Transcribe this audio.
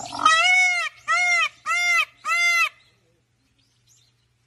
Ah.